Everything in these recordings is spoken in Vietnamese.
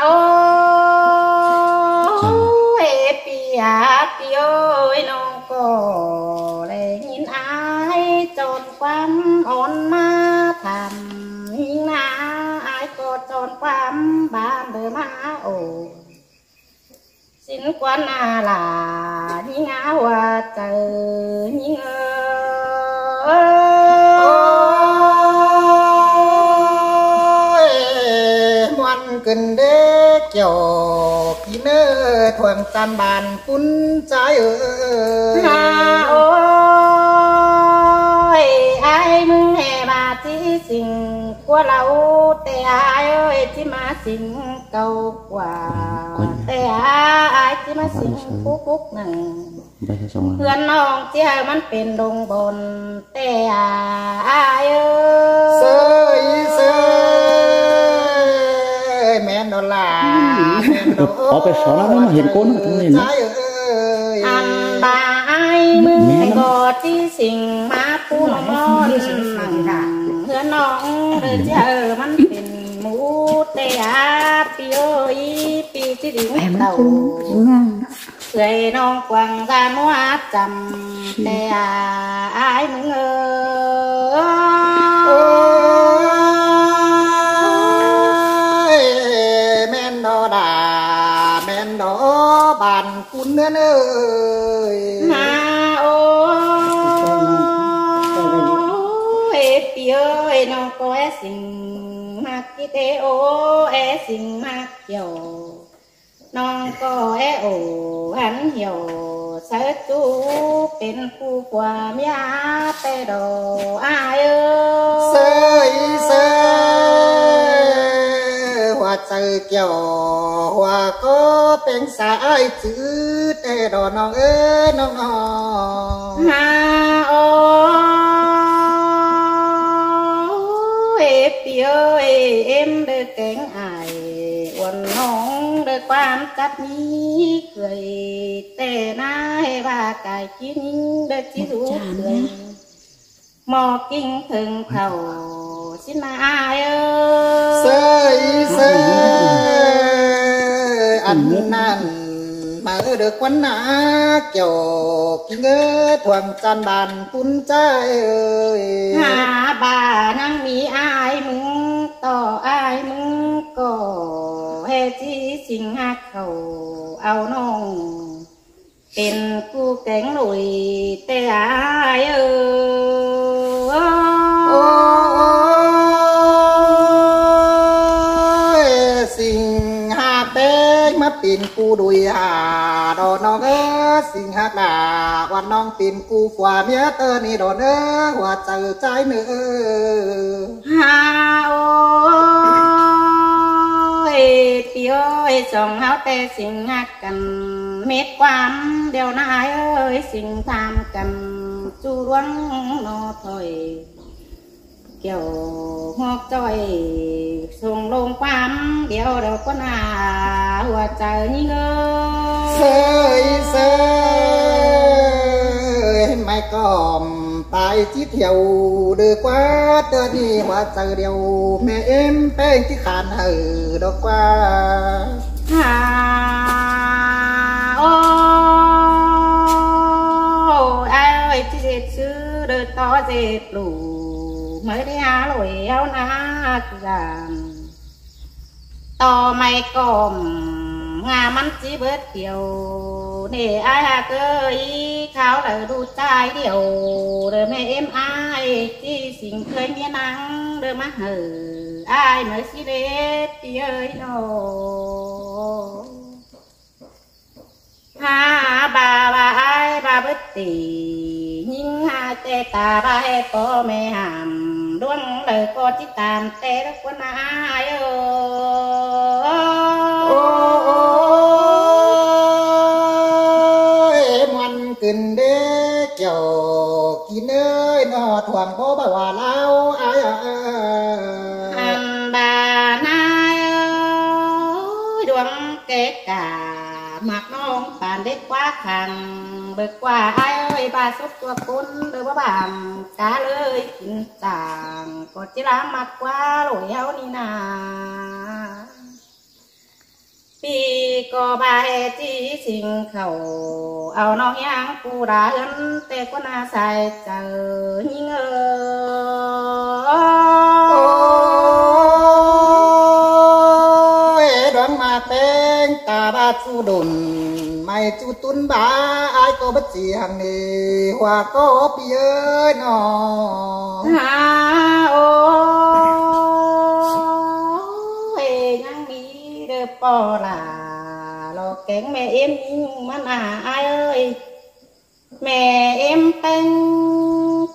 ôi bia bia ơi nó có lệ nhìn ai tròn quan on ma thầm nhìn na ai có tròn quan bàn đời ma ồ xin quan là nhìn áo à trời nhìn ôi จ้าพี่เนอทวงจันบานปุ้นใจเออนาโอ้ยไอ้มึงแห่มาที่สิงกว่าเราแต่ไอ้เอ้ยที่มาสิงเก่ากว่า แต่ไอ้ที่มาสิงปุ๊กุ๊กนั่งเพื่อนน้องที่ให้มันเป็นดงบนแต่ไอ้เอ้ยเซยเซย 어베 서라는 힐꼬는 같은 거 bà ai mưa có chi xình má phu mon nặng hứa nong đời chờ mắn tình mũ tê á piô y pi chi đi đầu. cười nong quàng ra mua chầm tê à ai mừng ơi? nên ơi. Na ô ê tiêu ê nó có ê xin mà kí tê ô ê xin mà kiểu nó có ê ô hắn hiểu. Sẽ chú bên khu quả mía tê đồ. Ai ơi. Sơi sơi hoa trời kiểu hoa có bên xa ai chữ tê đỏ nó ế nó nó ha ô ê piêu em đơ cánh ai. Uốn nóng đơ quan cắt mi cười tê na hê cài chín đơ chí rú mò kinh thường thầu xin ai ơi. Sơi sơi anh nan mở được quán á kiểu ngơ thuần tràn bàn cún trai ơi. Hà bà năng mỹ ai mừng tỏ ai mừng cổ hê chi sinh hạ khẩu ao nông. Tên cu cánh nổi tê ai ơi ปีนกูดุยหาดอน้องเอ้ยสิ่งหาดาวันน้องปีนกูกว่าเมียเตอนี่ดอกเอ้ยหัวใจใจเนื้อหาโอ้ยพี่เอ้ยสองเฮาแต่สิงหักกันเม็ดความเดียวนายเอ้ยสิงทำกันจูรวงนอถอย เกี่ยวหอกจ้อยส่งลงความเดียวเดียวก็นาหัวใจยิ่งเอ้ เซ ย ยเซยไม่ก็มตายที่เที่ยวเดือกว่าเตอนี่หัวใจเดียว แม่เอ็มแป้งที่ขานเหือดอกว่า หาโอ้ไอ้เอ้ยที่เด็ดซื้อเดินต่อเจ็ดลูก mới đi há lội áo na già, to mày còm ngà mắn chỉ bớt kiểu. Để ai hà cơ ý kháo là đu trai điều để mẹ em ai chỉ xin khơi miên nắng để má hở ai mới xí đết đi ơi nô. Ha bà bà ai bà bớt tỉ nhìn ha tê ta ba he có mẹ hàm đuông lời có chỉ tàm tê đó quân ai ơi mòn kinh đế kiểu kín nơi nó thoảng có bà hòa lao ai à hàm bà nai ơi đuông kết cả biết quá khẳng bực quá ai ơi ba sốt tua cún đưa ba bàm cá lơi kín tàng, có chỉ lá mặt quá, lỗi áo ni nà. Vì có bà hệ chỉ xin khẩu ao nó nhang cù đá hấn, tê có na xài chờ nhưng ơi đoán mà tên ta ba chu đồn ai chú tún bá, ai có bất gì hằng nề, hòa có bia nọ ha, ô, hề ngang mi đơ bò là lo kén mẹ em, mà nà ai ơi? Mẹ em tên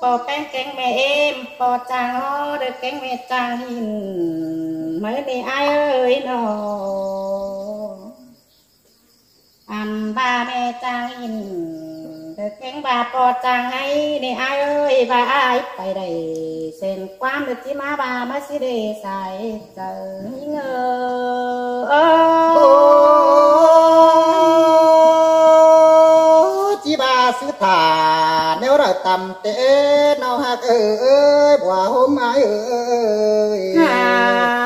bỏ tên kén mẹ em bỏ chàng ô được kén mẹ chàng hình mới đi ai ơi nọ ba mẹ trang in được cánh bà po trang hay nè ai ơi và ai phải đầy sen quan được chỉ má ba má xí để xài giờ ngờ. Chỉ ba sứ thả, nếu là tầm tế nào hạt ơi bà hôm ai ơi. À.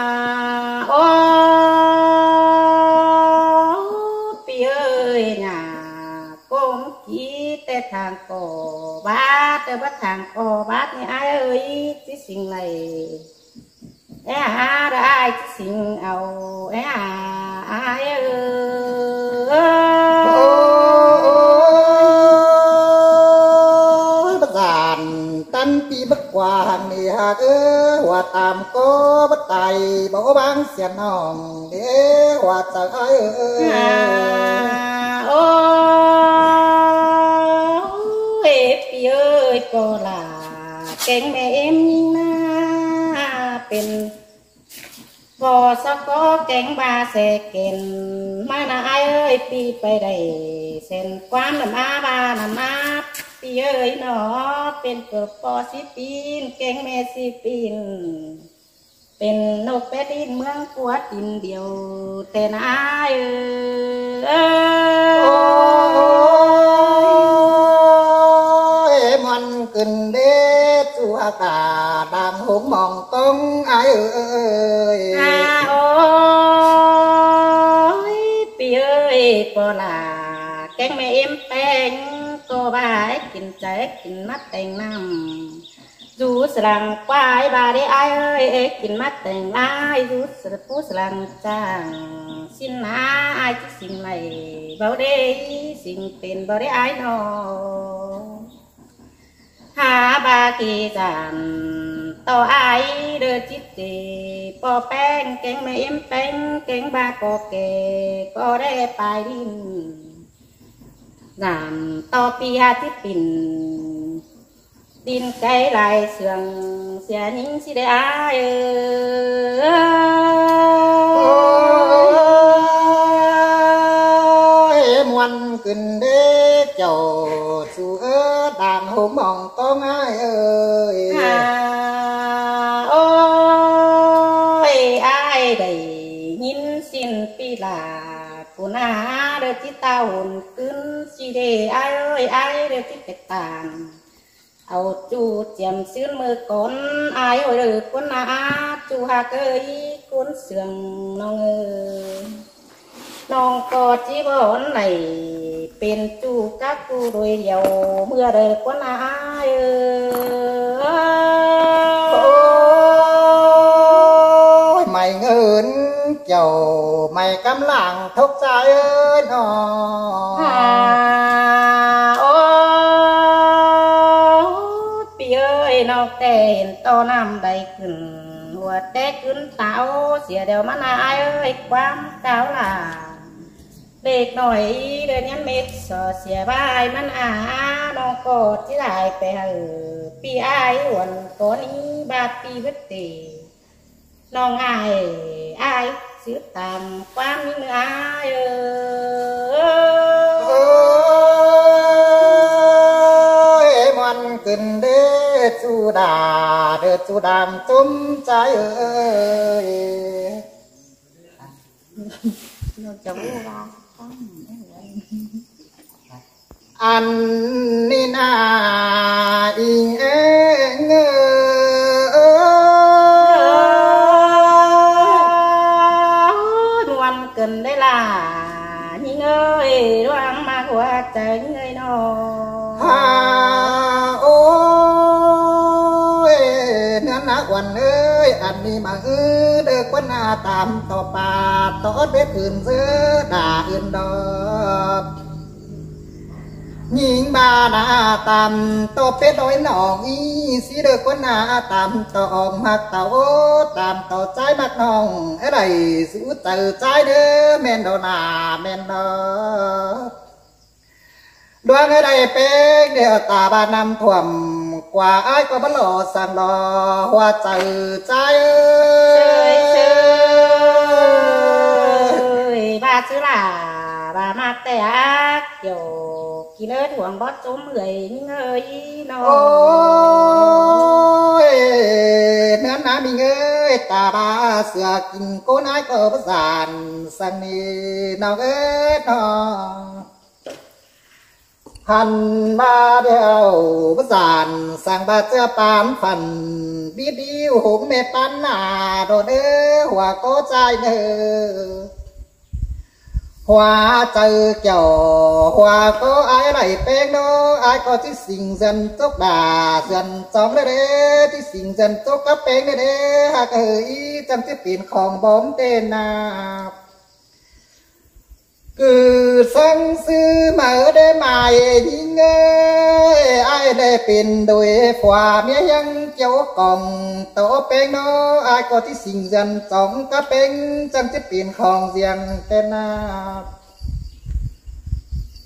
thằng cổ bát bắt thằng cổ bát như ai ơi chứ sinh này é à đã ai chứ sinh ầu é à ai ơi bất giản tân ti bất quà hàng nì hạt ơ hòa tam có bất tài bỏ bán xem hòn để hòa tạm ai ơi à, ô เอ้ยก็ลาเก่งแม่เอ็มยิ่งนาเป็นพอสักก็เก่งบาเสเก่นมานาไอเอ้ยปีไปได้เส้นความนำมาบานำมาพี่เอ้ยหนอเป็นเกิดปอสิปีนเก่งแม่สิปีน เป็นนกเป็ดดินเมืองกวดดินเดียว แต่นายเออ โอ้ย cần đế chúa ta đang hướng mong tông ai ơi. À ôi pi ơi, cô là các mẹ em tên, cô bà ấy kinh trái kinh mắt tên năm. Dù slang quái bà đi ai ơi kinh mắt tên lai dù sờ phú slang chàng. Xin na ai chứ xin mày bảo đây, xin tiền bảo đây ai đâu ha ba kỳ giản to ai đưa chít tì po pen kén mẹ em pen kén ba cô kề cô đê bài đi giảm to pi ha chít pin tin cái lại sườn, xe nhìn xí đê ai ơi muôn kinh đê chầu su ớt làm hữu mộng con ai ơi? À ôi ai đầy nhìn xin phi là của na đơ tí ta hồn cứng chi để ai ơi ai đơ tí bạch tàn, ao chu chèm xuyên mơ con ai ơi đơ con na chu hà cơ y con sườn ơi นนามต่อปีหาที่ปิ่น ดินไกลลายเสื่องเสียนิ่งสิได้อายเอ โอ้ อย มวนขึ้นเด้เจ้าสู่เอ้อดังหงมองต้องไอายเอ้ย หาโอ้ยอายได้ยินสิ้นปีลากูนาเด้อที่ตาหุ่นขึ้นสิเดอายเอ้ยอายเด้อที่เป็ดตาง เอาจูเจียมซื้อมือก่อนอายเอ้ยเด้อคนนาจูหาเกยคนเสืองน้องเอ้ยน้องกอดจีบอนไหนเป็นจูกักกูโดยเดียวเมื่อเด้อคนนาอายเอ้ โอ้ ย ยไม่เงินเจ้าไม่กำลังทุกข์ใจเอ้ยนอ อ่าโอ้ปีเอ้ยนอกแต่เห็นโตน้ำใดขึ้น หัวแต่ขึ้นเต้าเสียเดียวมานายเอ้ยความก้าวหลา เด็กหน่อยเดินยันเม็ดสอเสียบายมันอาน้องกอดที่ได้ไปเออปีอายหวนตัวนี้บาดปีวัดตีน้องอายอายสืบตามความยิ่งอายเอ โอ้ อ ยมันขึ้นเด้จูดาเด้อจูดามตุ้มใจเอ้ย เรา an ni na in e ngơ đoan cần đây là nhi ngơ e đoan ma qua tránh người nó ha ô e na na quan ơi an ni mà ư đơ quan à tam tò pa tò biết thường dơ đà yên đó nhìn bà na tạm to bé đôi nòng y xí được quân na tạm to mặc tàu tạm tàu trái mặc nòng. Ấy đây giữ từ trái đứa, men đồ na men đó đoan ở đây bé đều tà ba năm thuầm, quả ai có bất lộ sang lò, hoa từ trái ơi, ba chữ là bà mát tè ác kiểu khi lỡ thuồng bót chốn người nhưng ơi nó ôi nên ná mình ơi ta ba sửa kinh cô nái cơ bất giản, sang đi nó ơi nó hành ba đeo bất giản, sang ba chưa bán phần, biết đi hùng mẹ bán à đồ đỡ hòa có trai nơ hoa từ kiểu hoa có ai lại bên đó ai có chỉ sinh dân tốt đà dân trong đây đấy chỉ sinh dân tốt các bên đây đấy hạt ấy trong cái tiềnของbốn tên nào cử sang sư mở đê mài nhìn ngơi ai để pin đuổi phòa mía nhân cháu còng. Tổ bên nó ai có tí sinh dân, sống các bên chẳng chiếc pin không riêng tên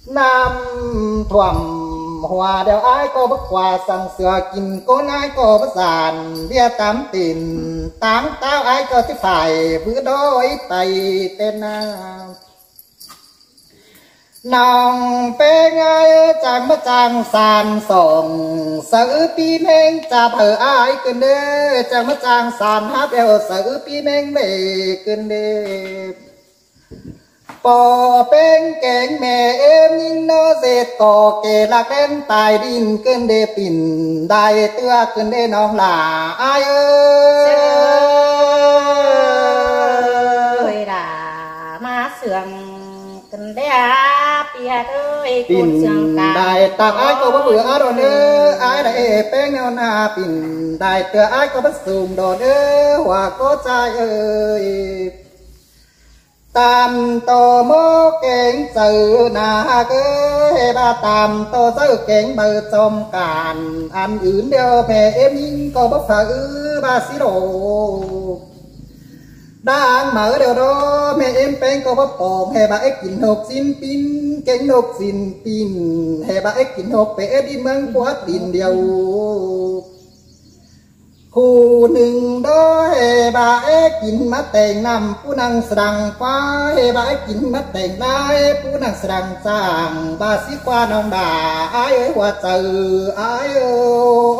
nam thuầm hòa đều ai có bức hòa sang sửa kìm con ai có bất giàn, bia tám tiền, tám tao ai có thứ phải, bữa đôi tay tên nào nòng bê ngay chàng mất chàng sàn sổng sử pi mênh chà thở ai cơn đê. Chàng mất chàng sàn hát eo sử pi mênh bề cơn đê. Bò bên cánh mẹ em nhưng nó dệt cỏ kề là em tài đình cơn đê pin đài tưa cơn đê nòng là ai ơi là má sườn cơn đê à pin đại tạp ai có bất bữa đó nữa ai đã ê bé nhau na pin đại tựa ai có bất sùng đó nữa hòa có trai ơi. Tam tô mô kén sự na cơ hê ba tam tô sự kén bờ sông càn ăn ướn đeo về em nhìn có bất phở ba xí đồ đang mở đều đó, mẹ em bên có bắp bò hè bà ếch kín hộp xin pin cánh hộp xin pin. Hè bà ếch kín hộp, bé đi mang quá tin điều khu nương đó hè bà ếch kín mắt tèn nằm phu năng sẵn phá hè bà ếch kín mắt tèn đai phu năng sẵn sàng bà sĩ qua nông đà, ai ơi, hoa từ ai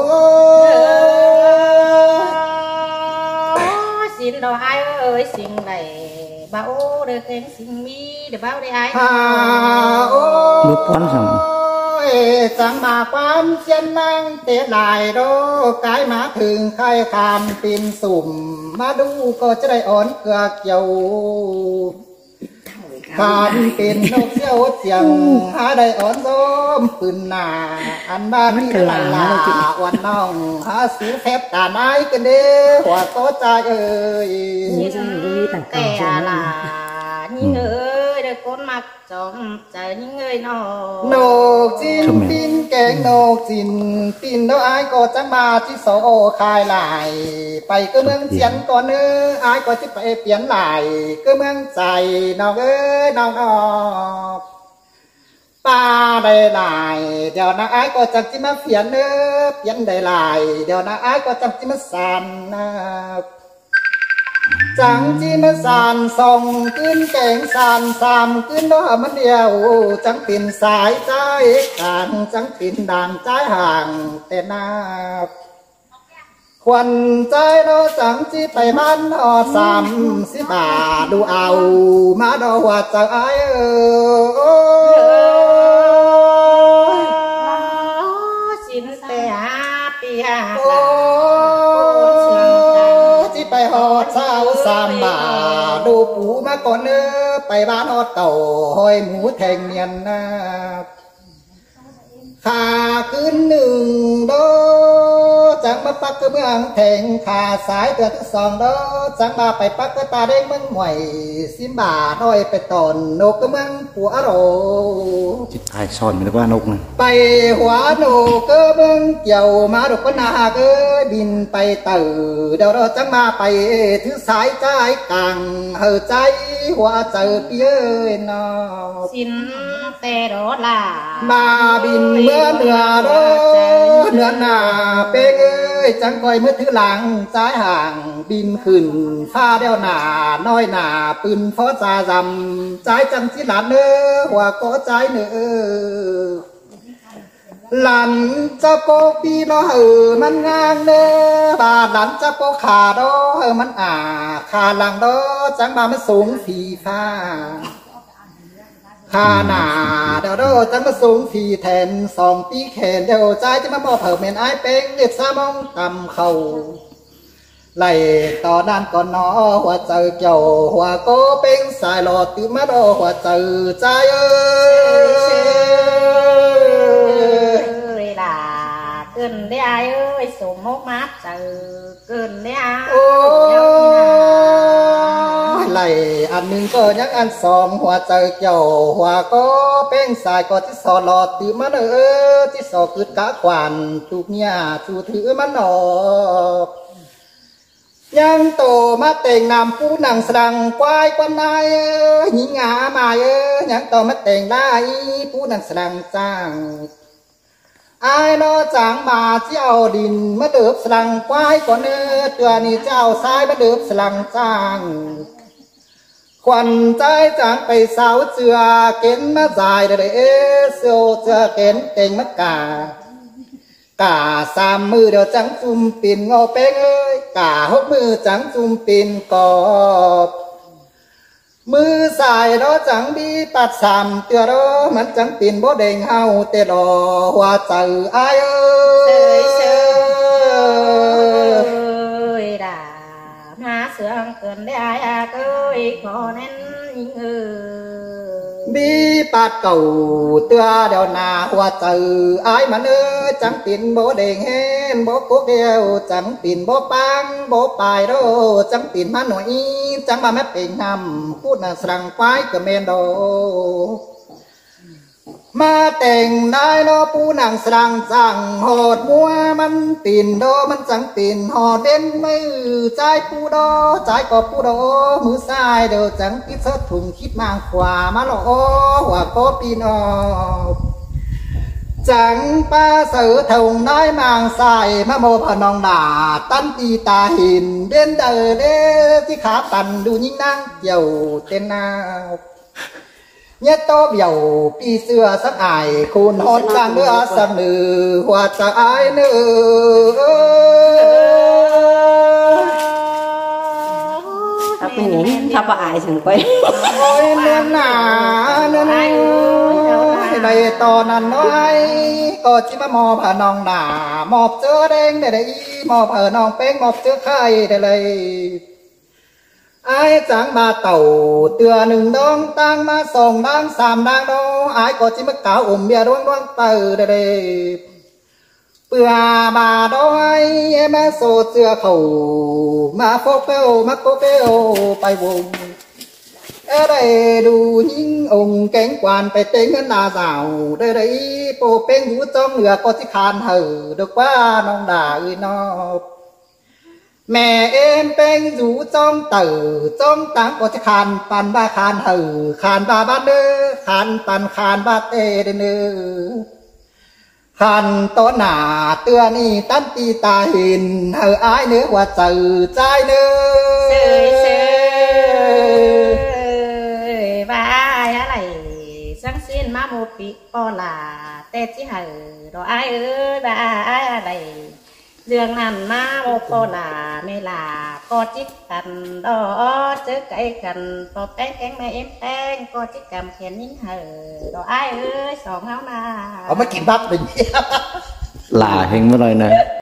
ơi. ดอกไอ้เอ้ยสิ่งไหนบ่าโอ้เด็กเองสิ่งมีเดี๋ยวบ่าวได้ไอ้โอ้ป้อนสังจังมาความเชียนนั่งเตะลายโรกายมาถึงไข่คามปีนสุ่ม มาดูก็จะได้อ่อนเกลือเกี่ยว คานเป็นนกเสียวเสียงหาได้อ่อนโดมปืนหนาอันบ้านนี่ลาลาวันน้องหาสีแทบตาไม้กันเด้หัวโตใจเอ้ย kẻ là những người được con mặt trong chờ những người nó โนกจินปินแกงโนกจินปินแล้วอายก็จังมาที่โซโอคายหลาย ไปก็เมืองเสียนก่อนเนื้ออายก็จะไปเปลี่ยนหลายก็เมืองใจน้องเอ้ยน้องออกป้าได้หลาย เดี๋ยวนะอายก็จังจิมาเปลี่ยนเนื้อเปลี่ยนได้หลาย เดี๋ยวนะอายก็จังจิมาสันนะ chẳng chi nó sàn sòng kín kẹn sàn sàm kín đó mất điều chẳng tiền sải trái càng chẳng tiền đàn trái hàng tên nạp ควันใจเราจังจีไปมันออสามสิบาดูเอา มาดอว่าจะไอเออ หอดเช้าสามบาดูปูมาก่อนเนอไปบ้านอดเต่าห้อยหมูแทงเนียนนาขาขึ้นหนึ่งโด จังมาปักกระเบื้องแทงขาสายเตือทั้งสองโดจังมาไปปักกระตาเด้งมึงหวยสิมบาน้อยไปตอนนกกระเมืองปัวอโรจิตไายสอนไม่ได้ว่านกนะไปหัวหนูก็เบิ่งเกี่ยวมาดอกปนาเอ้ยบินไปเต่อเดี๋ยวเราจะมาไปถือสายใจกลางเฮอใจหัวเจอเปียยนอสินเตโรลามาบินเมื่อเหนือโดเหนือหน้าเป้งเอ้ ยจังก้อยเมื่อถือหลังซ้ายห่างบินขึ้นฟ้าเดียวหนาน้อยหนาปืนฟอซาจำใจจังสิหลานเนื้อหัวก็ใจเนื้อหลันจะโปกปีเนาะเออมันงางเด้อบาหลันจะโปขาดอเออมันอ่าขาหลังดอจังบามันสูงสีฟ้า ขาหนาเดี๋ยวดอจังมาสูงสีแทนสองปีแขนเดี๋ยวใจจะมาบอกเผิ่มเมนไอายเป็งเด็ดซามองตำเขาไล่ต่อด้านก่อนนอหัวใจเกี่ยวหัวโกเป็นสายหลอดตื่นมาดอหัวใจใจเอ้ยเอ้ยล่ะเกินได้อายเอ้ยสมมกมัดเจอเกินได้อายโอ้ ไหลอันหนึ่งก็ยังอันสองหัวใจเกี่ยวหัวก็เป้งสายก็ที่สอหลอดตื่นมาเด้อที่สอคือกะขวานถูกเนี่ยถูถือมันออกยังโตมาแต่งนำผู้หนังสรังควายกวนนายเอ้ยหญิงหามาเอ้ยยังโตมาแต่งได้ผู้หนังสรังจ้างไอายนอจางมาเจ้าดินมาเดือบสลังควายก่อนเนื้อตัวนี้เจ้าสายมาเดือบสลังจ้าง khoản trái trắng phải sao chưa, kiến mất dài để để siêu chưa, kiến tình mất cả. Cả sa mư đều trắng chùm pin ngô bé ơi cả hốc mư trắng chùm pin cọp. Mư dài đó trắng đi bạt sàm, tựa đó mắt trắng pin bố đền hao tê đỏ hoa trời ai ơi sương cường bi bát cầu tưa đèo nà hoa từ ai mà nữ chẳng tin bố đền hen bố cố kêu chẳng tin bố bang bố bài đâu chẳng tin mà nổi, chẳng mà mép bình nằm phút là sằng quái cửa men đâu มาแต่งนายนอปูนังสรังสังหอดมัวมันปีนโดมันสังปีนหอดเด่นมือใจปูดอใจกอบปูดอมือซ้ายเดอจังพิเศษถุงคิดมางขวามาหลอหัวก็ปีนอจังป้าเสือถุงน้อยมางใส่มะโมพนองหนาตั้นตีตาหินเด่นเดอเด้ที่ขาตันดูยิ่งนั่งเดี่ยวเต้นนาว เนี่ยตอบเยาปีเสือสังอายคูนอนสังเนื้อสังเนื้อหัวสังอายเนื้อทับไปหนิทับไปอายฉันไปโอ้ยเนื้อหนาเนื้อหนาในตอนนั้นน้อยก็จิมามอบผานองหนามอบเจอแดงได้ได้มอบเออน้องเป้งมอบเจอไข่ได้เลย ai chẳng mà tàu tựa nừng đong, tang ma sòng đang sàm đang đó ai có chỉ mất cáo ủm bia đoan đoan tờ đây đây bữa bà đói em sô chưa khẩu. Mà phô phêu mà cô phêu bay vùng ở đây đủ những ông cánh quan, phải tính là rào. Đây đây bộ bên vũ trong lửa có chỉ khàn hở được quá nông đà ơi nó mẹ em bên rú trong tử trong tám có chắc khàn bàn ba khàn hử khàn ba ba nơ khàn bàn khàn ba tê đê nơ. Khàn tố nả tưa ni tan ti ta hiền hở ai nữa quả tử trai nơ. Và ai á này? Sáng xin má một bị o là tê chí hở đó ai ơi đã ai này? dương nàn na ô cô là mê là co chích cần đó chứ cái cần to té kén mê em tên co chích cầm khen nín hờ đồ ai ơi sòn háo na ông mới kiếm bắp mình. Là hình mới rồi nè.